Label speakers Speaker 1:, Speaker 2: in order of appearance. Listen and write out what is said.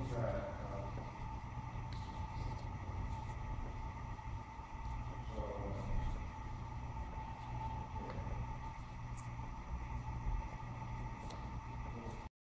Speaker 1: Israel.